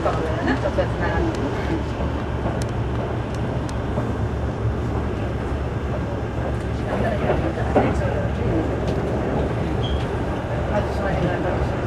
かもな直接ならず。Thank you.